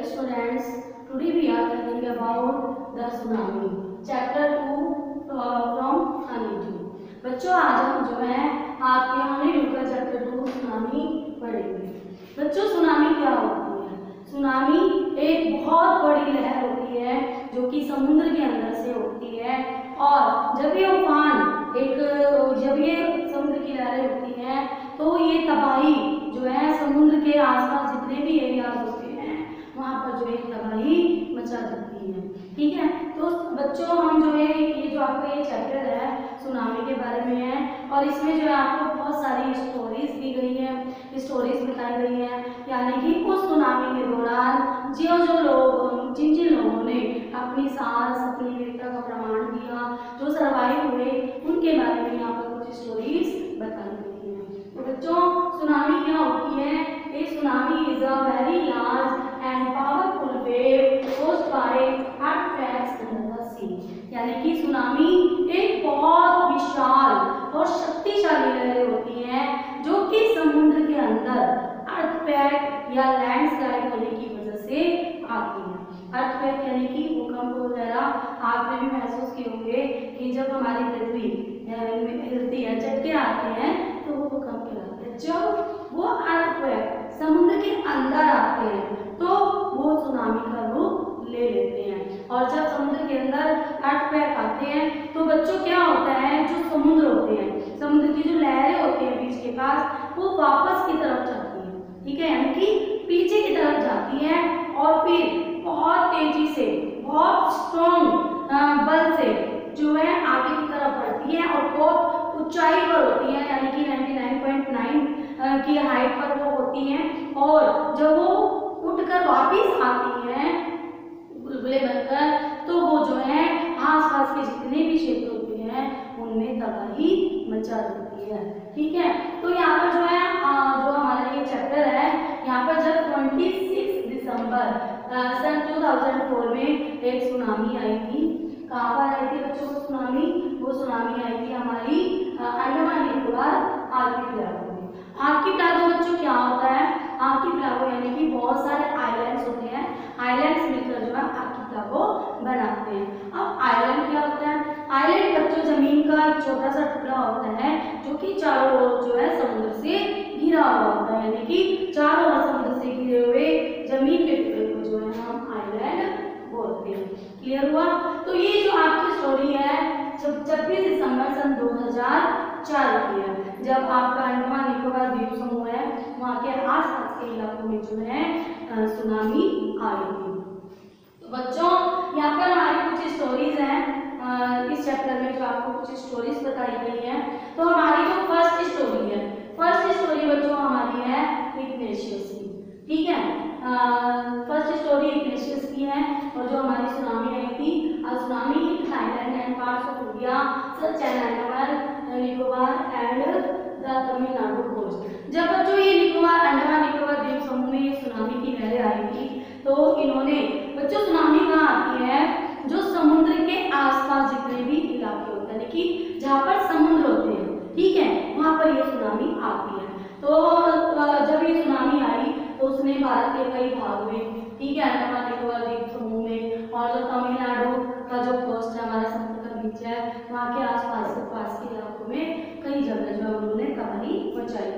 Dear students, today we are learning about the tsunami, chapter 2 uh, from Honeydew. बच्चों आज हम जो है आपके हनीड्यू का चैप्टर टू सुनामी पढ़ेंगे। बच्चों सुनामी क्या होती है? सुनामी एक बहुत बड़ी लहर होती है जो कि समुद्र के अंदर से होती है। और जब ये उफान एक जब ये समुद्र की लहरें होती हैं तो ये तबाही जो है समुद्र के आसपास जितने भी एरियाज़ वहाँ पर जो है तबाही मचा देती है। ठीक है? तो बच्चों, हम जो है ये जो आपका ये चैप्टर है, सुनामी के बारे में है और इसमें जो है आपको बहुत सारी स्टोरीज दी गई है स्टोरीज बताई गई हैं। यानी कि उस सुनामी के दौरान जो जो लोग, जिन जिन लोगों ने अपनी साहस अपनी वीरता का प्रमाण दिया, जो सर्वाइव हुए, उनके बारे में यहाँ पर कुछ स्टोरीज बताई गई हैं। तो बच्चों, सुनामी क्या होती है? ये tsunami is a very large and powerful wave caused by earthquakes under the sea. यानी कि सुनामी एक बहुत विशाल और शक्तिशाली लहरें होती हैं, जो कि समुद्र के अंदर अर्थक्वेक या लैंडस्लाइड होने की वजह से आती है। अर्थक्वेक यानी कि भूकंप वगैरह आपने भी महसूस किए होंगे कि जब हमारी पृथ्वी हिलती है झटके आते हैं तो वो भूकंप कहलाते हैं जब वो अर्थक्वेक समुद्र के अंदर आते हैं तो वो सुनामी का रूप ले लेते हैं। और जब समुद्र के अंदर अर्थक्वेक आते हैं तो बच्चों क्या होता है, जो समुद्र होते हैं, समुद्र की जो लहरें होती हैं बीच के पास, वो वापस की तरफ़ जाती हैं। ठीक है? यानी कि पीछे की तरफ़ जाती है और फिर बहुत तेज़ी से, बहुत स्ट्रॉन्ग बल से जो है आगे की तरफ़ बढ़ती है और बहुत ऊंचाई पर होती है। यानी कि 99.9 की हाइट पर वो होती हैं। और जब वो वापस आती हैं, बुलबुले बनकर तो वो जो है, आसपास के जितने भी क्षेत्र होते हैं, उनमें तबाही मचा देती है। ठीक है? तो यहाँ पर जो है जो हमारा ये चैप्टर है, यहाँ पर जब 26 दिसंबर सन 2004 में एक सुनामी आई थी। कहाँ पर आई थी बच्चों को सुनामी वो सुनामी आई थी हमारी अंडमान निकोबार, आर्किपिलागो में। आर्किपिलागो बच्चों, क्या होता है? आर्किपिलागो यानी कि बहुत सारे आइलैंड्स होते हैं। आइलैंड्स मिलकर जो है आर्किपिलागो बनाते हैं। अब आइलैंड क्या होता है? आइलैंड बच्चों ज़मीन का एक छोटा सा टुकड़ा होता है, जो कि चारों ओर जो है समुद्र से घिरा हुआ होता है। यानी कि चारों ओर समुद्र से घिरे हुए ज़मीन के टुकड़े को जो है हम आइलैंड बोलते हैं। क्लियर हुआ? तो ये जो आपकी स्टोरी है छब्बीस दिसंबर सन 2004 की है, जब आपका अंडमान निकोबार द्वीप समूह है वहाँ के आसपास के इलाकों में जो है सुनामी आई थी तो बच्चों, यहाँ पर हमारी कुछ स्टोरीज हैं। इस चैप्टर में जो आपको कुछ स्टोरीज बताई गई हैं। तो हमारी जो फ़र्स्ट स्टोरी है फ़र्स्ट स्टोरी बच्चों हमारी है इग्नेशियस की। ठीक है? फ़र्स्ट स्टोरी इग्नेशियस की है और जो हमारी सुनामी आई थी। Tsunami Thailand and parts of India such as Nicobar and the Tamil Nadu coast जब बच्चों ये निकोबार अंडमान निकोबार द्वीप समूह में ये सुनामी की लहरें आई थी तो इन्होंने, बच्चों, सुनामी कहाँ आती है? जो समुद्र के आसपास जितने भी इलाके होते हैं कि जहाँ पर समुद्र होते हैं, ठीक है? वहाँ पर ये सुनामी आती है तो जब ये सुनामी आई तो उसने भारत के कई भाग में ठीक है अंडमान निकोबार द्वीप समूह में और जो तमिलनाडु का जो कोस्ट है हमारा समुद्र का बीच है वहाँ के आसपास के पास के इलाकों में कई जगह जो है उन्होंने तबाही मचाई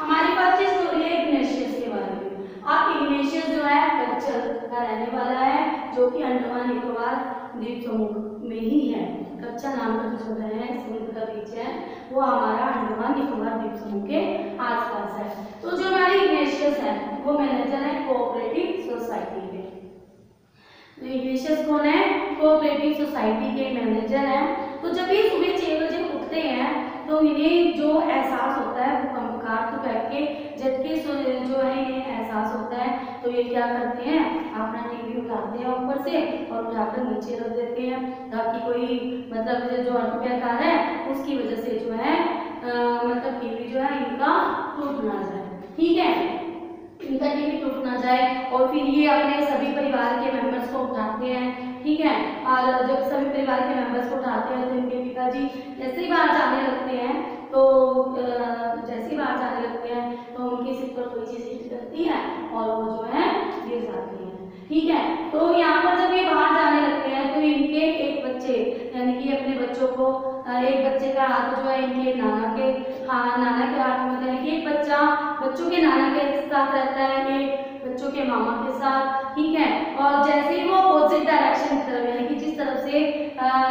हमारे पास ये स्टोरी है इग्नेशियस के बारे में अब इग्नेशियस जो है कच्चर का रहने वाला है जो कि अंडमान निकोबार द्वीप समूह में ही है कच्चा नाम का जो है समुद्र का बीच है, वो हमारा अंडमान निकोबार द्वीप समूह के आसपास है। तो जो हमारी इग्नेशियस है, वो मैनेजर है कोऑपरेटिव सोसाइटी के। तो इग्नेशियस कौन है? कोऑपरेटिव सोसाइटी के मैनेजर हैं। तो जब ये सुबह छः बजे उठते हैं तो इन्हें जो एहसास होता है भूकंप का तो बैठ के झटके जो है, इन्हें एहसास होता है तो ये क्या करते हैं? अपना टीवी उठाते हैं ऊपर से और उठाकर नीचे रख देते हैं ताकि कोई मतलब जो रहा है उसकी वजह से जो है आ, मतलब टीवी जो है इनका टूट ना जाए। ठीक है? इनका टीवी टूट ना जाए और फिर ये अपने सभी परिवार के मेंबर्स को उठाते हैं। ठीक है? और जब सभी परिवार के मेंबर्स को उठाते हैं तो इनके पिताजी जैसे ही बाहर जाने लगते हैं तो जैसे ही बाहर जाने लगते हैं तो उनके सिर पर कोई चीज़ हिट करती है और वो जो है गिर जाती है। ठीक है? तो यहाँ पर जब ये बाहर जाने लगते हैं तो इनके एक बच्चे, यानी कि अपने बच्चों को एक बच्चे का हाथ जो है, इनके नाना के हाँ नाना के हाथ में यानी कि एक बच्चा बच्चों के नाना के साथ रहता है एक बच्चों के मामा के साथ, ठीक है? और जैसे ही वो अपोजिट डायरेक्शन की तरफ़, यानी कि जिस तरफ़ से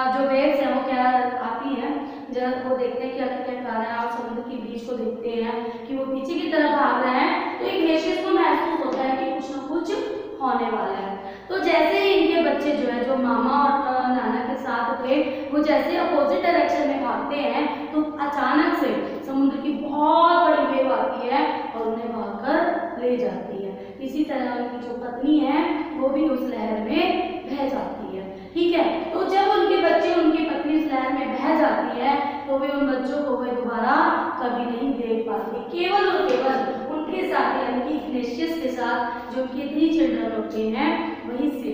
जो वेव्स है, वो क्या आती है, जब वो देखते हैं कि आखिर क्या रहा है, और समुद्र के बीच को देखते हैं कि वो पीछे की तरफ़ भाग रहे हैं तो एक ग्लेशियर को महसूस होता है कि कुछ ना कुछ होने वाला है। तो जैसे ही इनके बच्चे जो है, जो मामा और नाना के साथ थे वो जैसे अपोजिट डायरेक्शन में भागते हैं तो अचानक से समुद्र की बहुत बड़ी वेव आती है और उन्हें भागकर ले जाती है। इसी तरह उनकी जो पत्नी है, वो भी उस लहर में बह जाती है। ठीक है? तो जब उनके बच्चे उनकी पत्नी उस लहर में बह जाती है तो वे उन बच्चों को वे दोबारा कभी नहीं देख पाते। केवल और केवल उनके साथ यानी कि ग्लेशियस के साथ जो उनके थ्री चिल्ड्रन होते हैं, वही से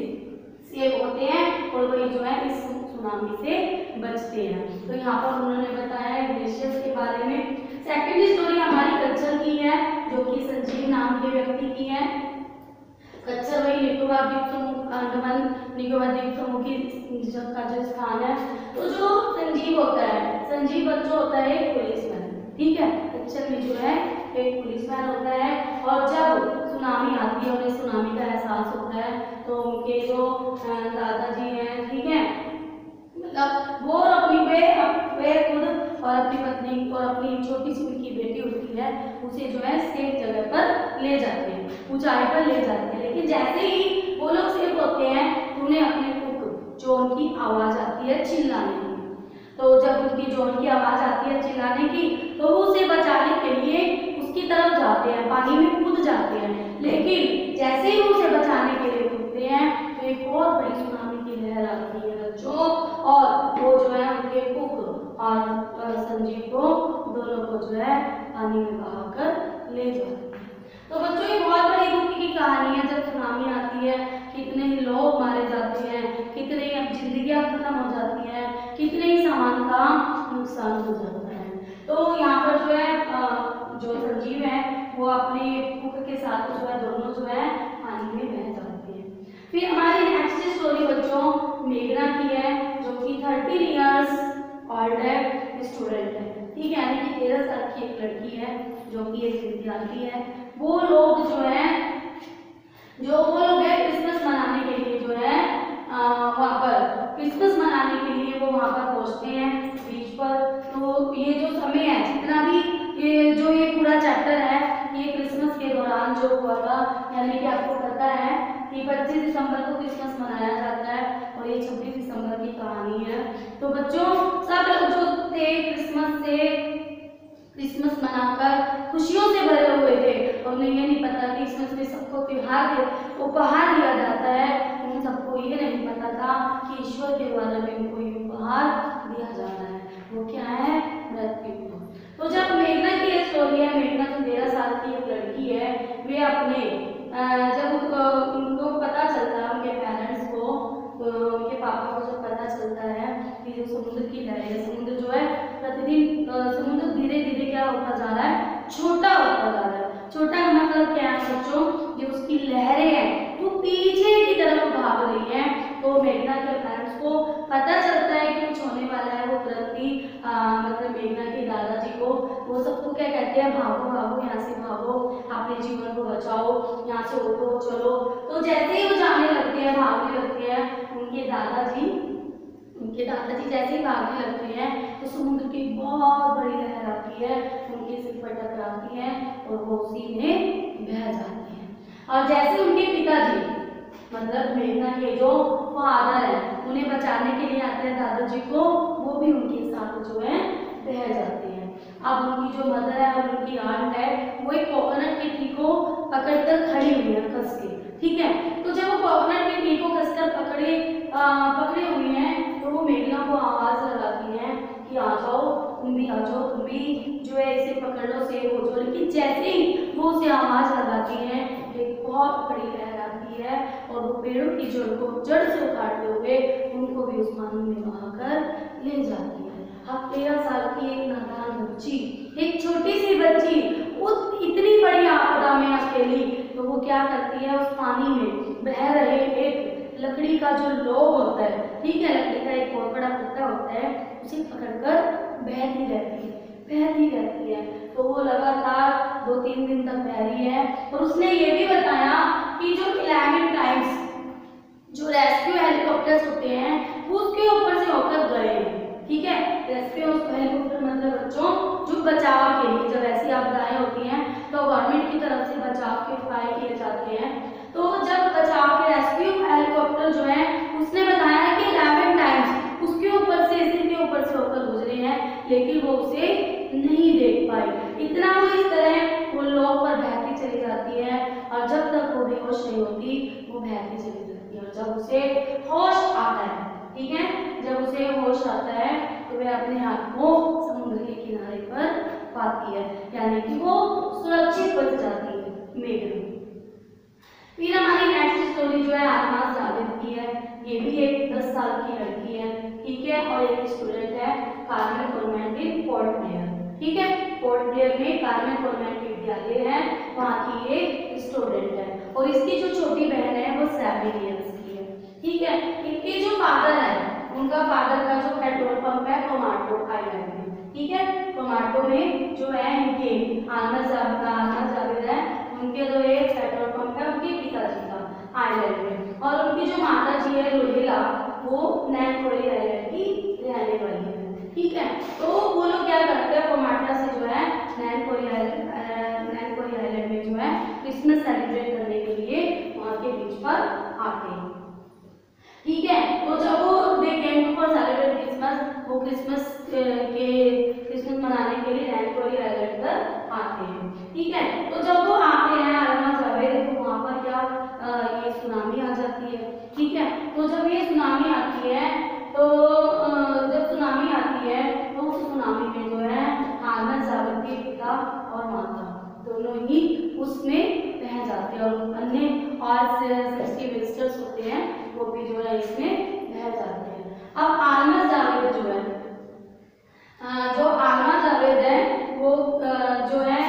सेव होते हैं और वही जो है इस सुनामी से बचते हैं। तो यहाँ पर उन्होंने बताया ग्लेशियर्स के बारे में। सेकंड स्टोरी हमारी कल्चर की है, जो कि संजीव नाम के व्यक्ति की है। कच्चर वही निकोबार द्वीप समूह, अंडमान निकोबार द्वीप समूह की का जो स्थान है तो जो संजीव होता है, संजीव बच्चों होता है, एक पुलिसमैन, ठीक है? कच्चर में जो है एक पुलिसमैन होता है और जब सुनामी आती है, उन्हें सुनामी का एहसास होता है तो उनके जो दादाजी हैं, ठीक है? मतलब वो अपनी वे वे खुद और अपनी पत्नी और अपनी छोटी सी उनकी बेटी होती है, उसे जो है सेफ़ जगह पर ले जाते हैं, ऊंचाई पर ले जाते हैं। लेकिन जैसे ही वो लोग सेफ़ होते हैं तो उन्हें अपने कुक, जो उनकी आवाज़ आती है, चिल्लाने की। तो जब उनकी जो उनकी आवाज़ आती है, चिल्लाने की तो वो उसे बचाने के लिए उसकी तरफ़ जाते हैं, पानी में कूद जाते हैं। लेकिन जैसे ही उसे बचाने के लिए कूदते हैं तो एक और बड़ी सुनामी की लहर आती है बच्चों, और वो जो है उनके कुक और संजीव को दोनों को जो है पानी में बहाकर ले जाते हैं। तो बच्चों, ये बहुत बड़ी दुख की कहानी है। जब सुनामी आती है, कितने ही लोग मारे जाते हैं, कितने ही अब जिंदगियाँ खत्म हो जाती है, कितने ही सामान का नुकसान हो जाता है। तो यहाँ पर जो है जो संजीव है, वो अपने कुक के साथ जो है, दोनों जो है, पानी में बह जाते हैं। फिर हमारी नेक्स्ट स्टोरी बच्चों, मेघना की है, जो कि थर्टीन ईयर्स ओल्ड है स्टूडेंट है। ठीक है, यानी कि तेरह साल की एक लड़की है, जो कि एक विद्यार्थी है। वो लोग जो है, जो वो लोग है क्रिसमस मनाने के लिए जो है वहाँ पर क्रिसमस मनाने के लिए वो वहाँ पर पहुँचते हैं बीच पर। तो ये जो समय है, जितना भी ये, जो ये पूरा चैप्टर है, ये क्रिसमस के दौरान जो हुआ था, यानी कि आपको पता है कि पच्चीस दिसंबर को क्रिसमस मनाया जाता है और ये छब्बीस दिसंबर की कहानी है। तो बच्चों, सब लोग जो थे क्रिसमस से क्रिसमस मनाकर खुशियों से भरे हुए थे। और उन्हें ये नहीं पता क्रिसमस में सबको त्योहार उपहार दिया जाता है सबको ये नहीं पता था कि ईश्वर के द्वारा भी उनको ये उपहार दिया जाता है। वो क्या है? मृत्यु तो जब मेघना की स्टोरी है मेघना जो तेरह साल की एक लड़की है वे अपने जब उनको पता चलता है उनके पेरेंट्स को तो उनके पापा को जब पता चलता है कि जो समुद्र की लहरें समुद्र जो है प्रतिदिन समुद्र धीरे धीरे क्या होता जा रहा है छोटा होता जा रहा है छोटा का मतलब क्या है बच्चों जो उसकी लहरें हैं वो पीछे की तरफ़ भाग रही है तो मेघना के पेरेंट्स को पता चलता है कि कुछ होने वाला है वो तुरंत ही मतलब मेघना के दादाजी को वो सबको क्या कहते हैं भागो भागो यहाँ से भागो अपने जीवन को बचाओ यहाँ से उठो चलो तो जैसे ही वो जाने लगते हैं भागने लगते हैं, उनके दादाजी उनके दादाजी जैसे ही भागने लगते हैं तो समुद्र की बहुत बड़ी लहर आती है, उनके सिर पर टकराती है और वो उसी में बह जाती है। और जैसे उनके पिताजी मतलब मेघना के जो फादर है, उन्हें बचाने के लिए आते हैं दादाजी को, वो भी उनके साथ जो है, बह जाते हैं। अब उनकी जो मदर है और उनकी आंट है, वो एक कोकोनट के को पकड़कर खड़ी हुई है, कस के। ठीक है? तो जब वो कोकोनट के ट्री को कसकर पकड़े पकड़े हुए हैं तो वो मेघना को आवाज़ लगाती है कि आ जाओ, तुम भी आ जाओ, तुम भी जो है इसे पकड़ लो सेव हो जाओ। लेकिन जैसे ही वो उसे आवाज़ लगाती है, एक बहुत बड़ी लहर आती है और वो पेड़ों की जड़ को, जड़ से उखाड़ते हुए उनको भी उस पानी में बहाकर ले जाती है। अब तेरह साल की एक नादान बच्ची, एक छोटी सी बच्ची उस इतनी बड़ी आपदा में अकेली तो वो क्या करती है, उस पानी में बह रहे एक लकड़ी का जो लोग होता है, ठीक है, लकड़ी का एक बहुत बड़ा पत्ता होता है, उसे पकड़कर बहती रहती है, बहती रहती है। तो वो लगातार दो तीन दिन तक बह रही है और उसने ये भी बताया कि जो इलेवन टाइम्स जो रेस्क्यू हेलीकॉप्टर्स होते हैं, वो उसके ऊपर से होकर गए, ठीक है? रेस्क्यू हेलीकॉप्टर मतलब बच्चों, जो बचाव के लिए जब ऐसी आपदाएँ होती हैं तो गवर्नमेंट की तरफ़ से बचाव के उपाय किए जाते हैं। तो जब बचाव के रेस्क्यू हेलीकॉप्टर जो है, उसने बताया कि इलेवन टाइम्स उसके ऊपर से इसी के ऊपर से होकर गुजरे हैं, लेकिन वो उसे नहीं देख पाई। इतना वो इस तरह वो लोग पर बहती चली जाती है, और जब तक वो बेहोश नहीं होती, वो बहती चली जाती है जब उसे होश आता है, ठीक है? जब उसे होश आता है तो वह अपने आप को समुद्र के किनारे पर पाती है, यानी कि वो सुरक्षित बच जाती है, मेघ में फिर हमारी नेक्स्ट स्टोरी जो है, आत्मा जावेद की है। ये भी एक दस साल की लड़की है, ठीक है? और एक स्टूडेंट है Carmel Convent in Port Blair ठीक है? पोर्ट ब्लेयर में कार्मेल कॉन्वेंट विद्यालय है, वहाँ की ये स्टूडेंट है। और इसकी जो छोटी बहन है, वो सेवन ईयर्स की है। ठीक है? इनके जो फादर है, उनका फादर का जो पेट्रोल पंप है टोमाटो आइलैंड ठीक है? टोमाटो में जो है इनके आनंद जावेद आनंद जावेद है, उनके जो एक पेट्रोल पंप है, उनके पिताजी का आइलैंड में। और उनकी जो माता जी है रोहिला वो नैनकोरी आइलैंड की रहने वाली है। ठीक है? तो वो लोग क्या करते हैं? कोमाटा से जो है नैनकोरी आइलैंड नैनकोरी आइलैंड में जो है क्रिसमस सेलिब्रेट करने के लिए वहाँ के बीच पर आते हैं। ठीक है? तो जब वो they came for celebrate Christmas वो क्रिसमस के मनाने के लिए नैनकोरी आइलैंड आते हैं। ठीक है? तो जब वो आते हैं आलमा जावेद तो वहाँ पर क्या आ, ये सुनामी आ जाती है ठीक है तो जब ये सुनामी आती है तो आ, जब सुनामी आती है तो उस सुनामी में जो है आलमा जावेद के पिता और माता दोनों ही उसमें बह जाते हैं और अन्य और सिक्सटी विजिटर्स होते हैं वो भी जो है इसमें बह जाते हैं अब आलमा जावेद जो है जो आलमा जावेद है वो जो है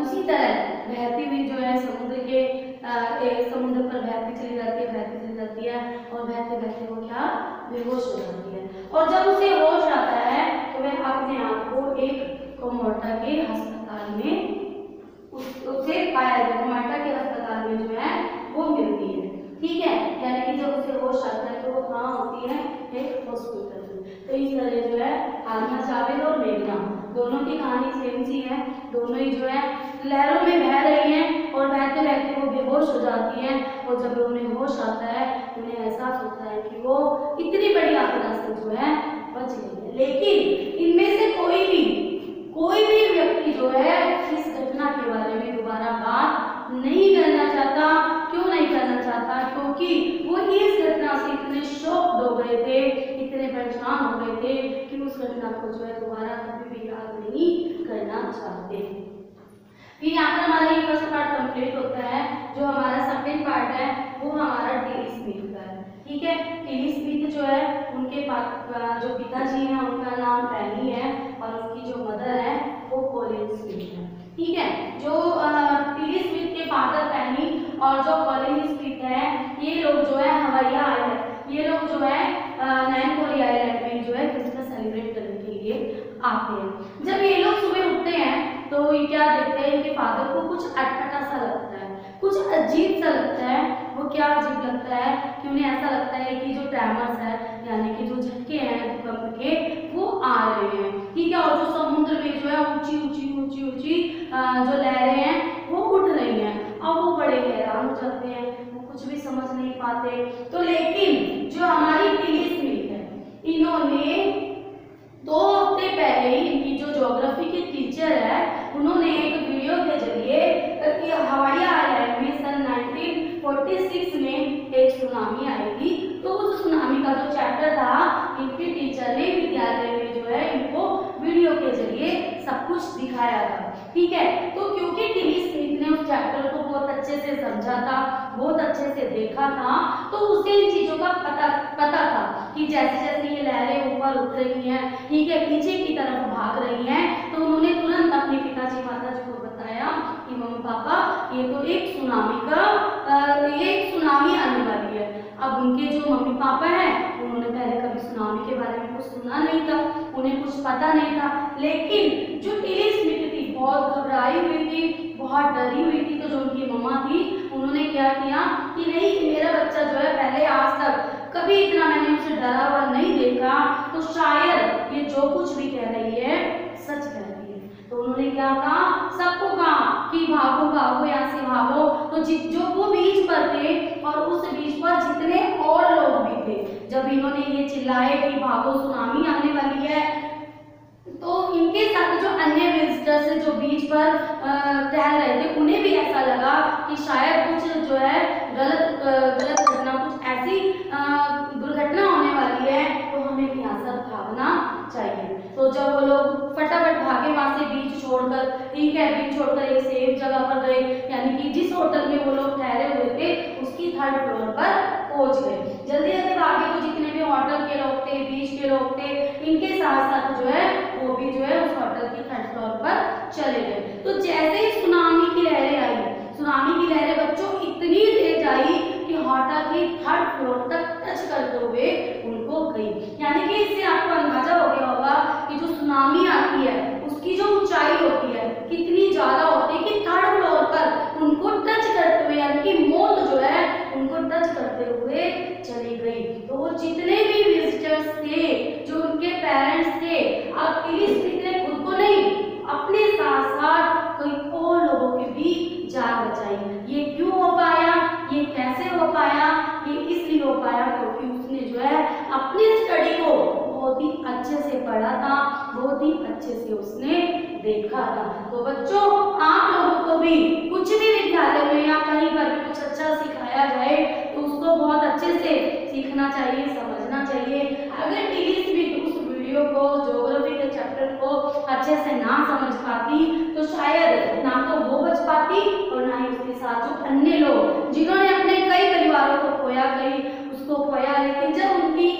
उसी तरह बहती हुई जो है समुद्र के एक समुद्र पर बहती चली जाती है बहती चली जाती है बहते वो क्या? बेहोश हो जाती है। और जब उसे होश आता है तो वह अपने आप को एक कोमोटा के अस्पताल में उस, पाया कोमोटा के अस्पताल में जो है वो मिलती है। ठीक है? यानी कि जब उसे होश आता है तो वो कहाँ होती है? एक हॉस्पिटल में। तो इस तरह जो है आलमा जावेद और मेघना दोनों की कहानी सेम सी है, दोनों ही जो है लहरों में बह रही हैं और बहते बहते वो बेहोश हो जाती हैं और जब उन्हें होश आता है, उन्हें एहसास होता है कि वो इतनी बड़ी आपदा से जो है, बच गई है। लेकिन इनमें से कोई भी कोई भी व्यक्ति जो है इस घटना के बारे में दोबारा बात नहीं करना चाहता क्यों नहीं करना चाहता क्योंकि वो इस घटना से इतने शौक हो गए थे इतने परेशान हो गए कि घटना को जो है दोबारा कभी भी याद नहीं करना चाहते। फिर यहाँ पर हमारा ये फ़र्स्ट पार्ट कंप्लीट होता है, जो हमारा सेकेंड पार्ट है, वो हमारा टीली स्मिथ का है। ठीक है? टीली स्मिथ जो है, उनके जो पिताजी हैं, उनका नाम पैनी है और उनकी जो मदर है, वो कोलिन स्मिथ है। ठीक है? जो टीली स्मिथ के फादर पैनी और जो कोलिन स्मिथ है, ये लोग जो है हवाई आइलैंड ये लोग जो है नैन कोरी आइलैंड में जो है क्रिसमस सेलिब्रेट करने के लिए आते हैं। जब ये लोग सुबह उठते हैं तो ये क्या देखते हैं? इनके फादर को कुछ अटपटा सा लगता है। कुछ अजीब सा लगता है। वो क्या अजीब लगता है? कि उन्हें ऐसा लगता है कि जो ट्रैमर्स है, यानी कि जो झटके हैं भूकंप के, वो आ रहे हैं। ठीक है, और जो समुद्र में जो है ऊँची ऊँची ऊँची ऊँची जो लहरें हैं, वो उठ रही हैं। और वो बड़े हैरान हो जाते हैं। वो कुछ भी समझ नहीं पाते। तो लेकिन जो हमारी टीली स्मिथ है, इन्होंने दो हफ़्ते पहले ही इनकी जो ज्योग्राफी की टीचर है, उन्होंने एक वीडियो के ज़रिए हवाई आइलैंड में सन 1946 में एक सुनामी आई थी तो उस सुनामी का जो चैप्टर था, इनके टीचर ने विद्यालय में जो है, इनको वीडियो के ज़रिए सब कुछ दिखाया था। ठीक है? तो क्योंकि टीवी स्मिथ ने उस चैप्टर को बहुत अच्छे से समझा था, बहुत अच्छे से देखा था तो उसे इन चीज़ों का पता पता था कि जैसे जैसे लहरें ऊपर उठ रही हैं, ठीक है, पीछे की तरफ़ भाग रही हैं तो उन्होंने तुरंत अपने पिताजी माता जी को बताया कि, मम्मी पापा, ये तो एक सुनामी का एक सुनामी आने वाली है। अब उनके जो मम्मी पापा हैं, उन्होंने पहले कभी सुनामी के बारे में कुछ सुना नहीं था, उन्हें कुछ पता नहीं था, लेकिन जो टिली स्मिथ थी बहुत घबराई हुई थी, बहुत डरी हुई थी तो जो उनकी मम्मा थी, उन्होंने क्या किया कि, नहीं, मेरा बच्चा जो है, पहले आज तक कभी इतना मैंने उसे डरा हुआ नहीं देखा तो शायद ये जो कुछ भी कह रही है, सच कह रही है। तो उन्होंने क्या कहा? सबको कहा कि भागो भागो, यहाँ से भागो। तो जो वो बीच पर थे और उस बीच पर जितने और लोग भी थे, जब इन्होंने ये चिल्लाए कि भागो, सुनामी आने वाली है तो इनके साथ जो अन्य विजिटर्स जो बीच पर टहल रहे थे, उन्हें भी ऐसा लगा कि शायद कुछ जो है गलत गलत घटना ऐसी दुर्घटना होने वाली है तो हमें यहाँ से भागना चाहिए। तो जब वो लोग फटाफट भागे वहाँ से बीच छोड़कर, ठीक है, बीच छोड़कर एक सेफ़ जगह पर गए, यानी कि जिस होटल में वो लोग ठहरे हुए थे, उसकी थर्ड फ्लोर पर पहुँच गए। जल्दी जल्दी भागे तो जितने भी होटल के लोग थे बीच के लोग थे, इनके साथ साथ जो है, वो भी जो है, उस होटल की थर्ड फ्लोर पर चले गए। तो जैसे ही सुनामी की लहरें आई, सुनामी की लहरें बच्चों, इतनी तेज आई कि होटल की थर्ड फ्लोर तक टच करते हुए उनको गई। यानी कि इससे आपको अंदाज़ा हो गया होगा कि जो सुनामी आती है, उसकी जो ऊंचाई होती है, कितनी ज़्यादा होती है कि थर्ड फ्लोर पर उनको टच करते हुए, यानी कि मौत जो है, उनको टच करते हुए चली गई। तो वो जितने भी विजिटर्स थे, जो उनके पेरेंट्स थे अब पुलिस ने खुद को नहीं, अपने साथ साथ कई और लोगों की भी जान बचाई। ये क्यों हो पाया ये कैसे हो पाया ये इसलिए हो पाया क्योंकि उसने जो है अपनी स्टडी को बहुत ही अच्छे से पढ़ा था, बहुत ही अच्छे से उसने देखा था। तो बच्चों, आप लोगों को भी कुछ भी विद्यालय में या कहीं पर भी कुछ अच्छा सिखाया जाए तो उसको बहुत अच्छे से सीखना चाहिए, समझना चाहिए। अगर टीवी भी उस वीडियो को ज्योग्राफी के चैप्टर को अच्छे से ना समझ पाती तो शायद ना तो वो बच पाती और ना ही उसके साथ जो अन्य लोग, जिन्होंने अपने कई परिवारों को खोया, कई उसको खोया, लेकिन जब उनकी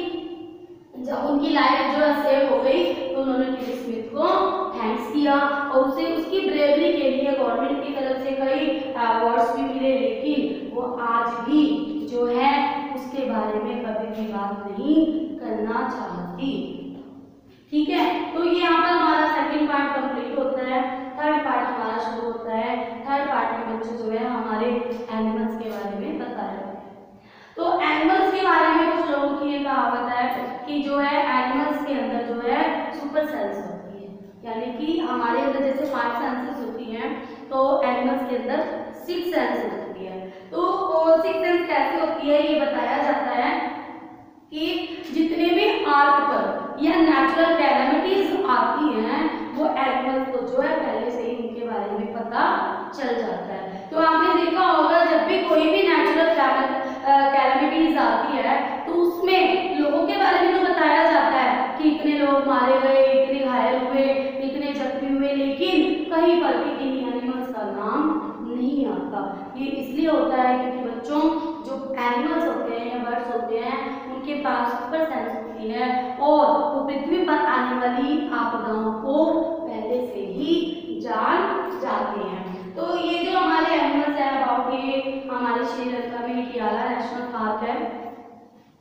जब उनकी लाइफ जो है सेव हो गई तो उन्होंने टीवी स्मिथ को थैंक्स किया और उसे उसकी ब्रेवरी के लिए गवर्नमेंट की तरफ़ से कई अवार्ड्स भी मिले, लेकिन वो आज भी जो है, उसके बारे में कभी भी बात नहीं करना चाहती। ठीक है? तो ये यहाँ पर हमारा सेकंड पार्ट कंप्लीट होता है। थर्ड पार्ट हमारा शुरू होता है। थर्ड पार्ट में बच्चे जो है, हमारे एनिमल्स के बारे में बताया तो एनिमल्स लोगों की ये कहावत है कि जो है एनिमल्स के अंदर जो है सुपर सेल्स होती है। यानी कि हमारे अंदर जैसे पाँच सेंसेस होती हैं तो एनिमल्स के अंदर सिक्स सेंसेस होती है। तो सिक्स सेंस कैसे होती है, ये बताया जाता है कि जितने भी आर्ट पर या नेचुरल कैलमिटीज आती हैं, वो एनिमल को जो है पहले से ही उनके बारे में पता चल जाता है। तो आपने देखा होगा, जब भी कोई भी नेचुरल कैलमिटीज आती है उसमें लोगों के बारे में तो बताया जाता है कि इतने लोग मारे गए, इतने घायल हुए, इतने जख्मी हुए, लेकिन कहीं पर भी किन्हीं एनिमल्स का नाम नहीं आता। ये इसलिए होता है क्योंकि बच्चों, जो एनिमल्स होते हैं या बर्ड्स होते हैं, उनके पास सुपर सेंस होती है और वो पृथ्वी पर आने वाली आपदाओं को पहले से ही जान जाते हैं। तो ये जो हमारे एनिमल्स है अबाउट ये हमारे श्रीलंका में एक याला नेशनल पार्क है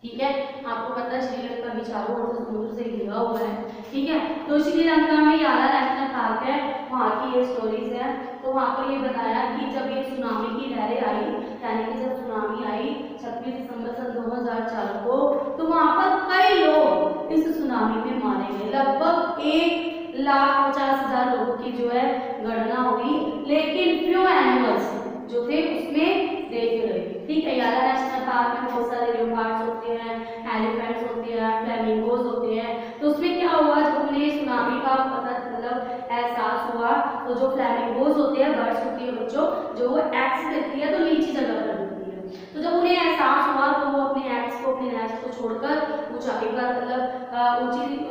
ठीक है? आपको पता है श्रीलंका भी चारों ओर से समुद्र से घिरा हुआ है। ठीक है? तो श्रीलंका में याला नेशनल पार्क है, वहाँ की ये स्टोरीज है। तो वहाँ पर ये बताया कि जब ये सुनामी की लहरें आई, यानी कि जब सुनामी आई छब्बीस दिसंबर सन दो हज़ार चार को तो वहाँ पर कई लोग इस सुनामी में मारे गए। लगभग एक लाख पचास हज़ार लोगों की जो है गणना हुई लेकिन फ्यू एनिमल्स जो थे, उसमें देख रहे ठीक है याला नेशनल पार्क में बहुत सारे लियोपार्ड्स होते हैं एलिफेंट्स होते हैं फ्लेमिंगोज होते हैं। तो उसमें क्या हुआ जब उन्हें सुनामी का पता मतलब एहसास हुआ तो जो फ्लेमिंगोज होते हैं बर्ड्स होती है बच्चों, जो वो एक्स देती है तो नीचे जगह पर होती है। तो जब उन्हें एहसास हुआ तो वो अपने एक्स को, अपने नेस्ट को छोड़कर ऊंचाई पर मतलब ऊँची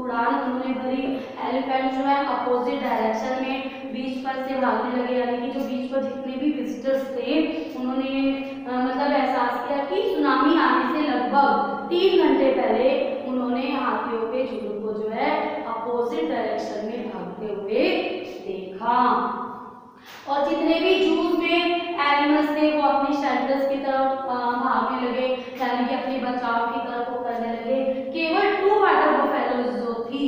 उड़ान उन्होंने भरी। एलिफेंट जो है अपोजिट डायरेक्शन में बीच पर से भागने लगे, यानी कि जो बीच पर जितने भी विजिटर्स थे, उन्होंने मतलब एहसास किया कि सुनामी आने से लगभग तीन घंटे पहले उन्होंने हाथियों के झुंड को जो है अपोजिट डायरेक्शन में भागते हुए देखा। और जितने भी जूस में एनिमल्स थे, वो अपनी शेल्टर्स की तरफ़ भागने लगे, यानी कि अपने बचाव की तरफ़ वो करने लगे। केवल टू वाटर बफेलोज जो थी,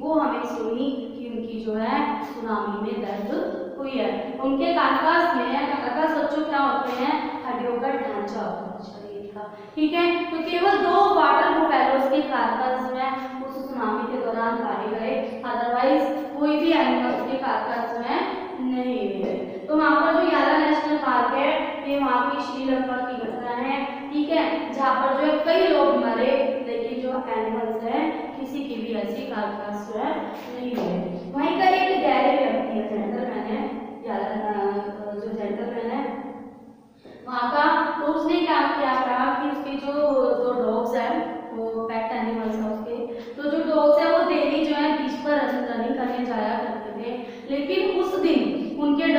वो हमें सुनी कि उनकी जो है सुनामी में दर्द हुई है। उनके कार्कास में कार्कास बच्चों क्या होते हैं हड्डियों का ढांचा होता है का ठीक है? तो केवल दो वाटर बफेलोज के कार्कास है उस सुनामी के दौरान पाए गए। अदरवाइज़ कोई भी एनिमल्स के कार्कास है नहीं मिले तो वहाँ पर जो याला नेशनल पार्क है, ये वहाँ की श्रीलंका की घटना है। ठीक है? जहाँ पर जो है कई लोग मरे, लेकिन जो एनिमल्स है, किसी की भी ऐसी कार्कास जो नहीं हुए वहीं का एक गहरे व्यक्ति है जेंटलमैन है याला जो जेंटलमैन है वहाँ का तो उसने क्या क्या कहा कि उसके जो दो डॉग्स हैं वो पेट एनिमल्स हैं उसके तो जो डॉग्स हैं वो डेली जो है बीच पर रनिंग करने जाया करते थे लेकिन उस दिन उनके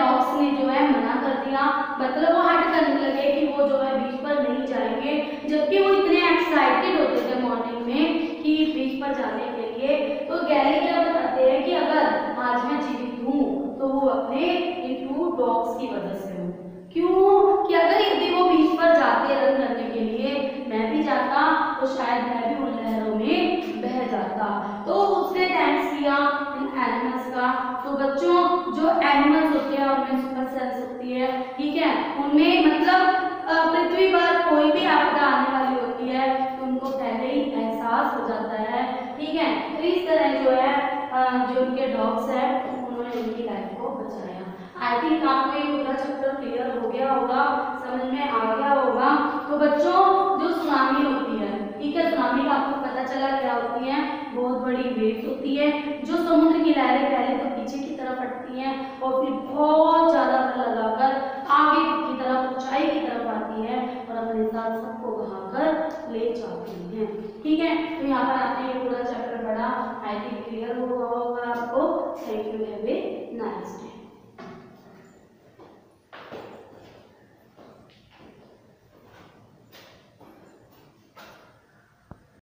ने जो है मना कर दिया। मतलब वो हट करने लगे कि वो जो है बीच पर नहीं जाएँगे, जबकि वो इतने एक्साइटेड होते थे मॉर्निंग में कि बीच पर जाने के लिए तो गैली क्या बताते हैं कि अगर आज मैं जीवित हूँ तो वो अपने इन टू डॉग्स की वजह से हूँ क्यों कि अगर यदि वो बीच पर जाते रन करने के लिए मैं भी जाता तो शायद मैं भी उन लहरों में बह जाता तो उसने थैंक्स किया इन एनिमल्स का तो बच्चों जो एनिमल्स होते हैं उनमें सुपर सेंस होती है ठीक है उनमें मतलब पृथ्वी पर कोई भी आपदा आने वाली होती है तो उनको पहले ही एहसास हो जाता है ठीक है तो इस तरह जो है जो उनके डॉग्स है उन्होंने उनकी लाइफ को बचाया आई थिंक आपको ये पूरा चैप्टर क्लियर हो गया होगा, समझ में आ गया होगा। तो बच्चों, जो सुनामी होती है, ठीक है, सुनामी का आपको पता चला क्या होती है, बहुत बड़ी वेव्स होती है, जो समुद्र की लहरें पहले तो पीछे की तरफ़ हटती हैं और फिर बहुत ज़्यादा बल लगाकर आगे की तरफ़, ऊंचाई की तरफ़ आती है और अपने साथ सबको बहाकर ले जाती है। ठीक है? तो यहाँ पर आपने ये पूरा चैप्टर पढ़ा। आई थिंक क्लियर हुआ होगा आपको। Thank you have nice day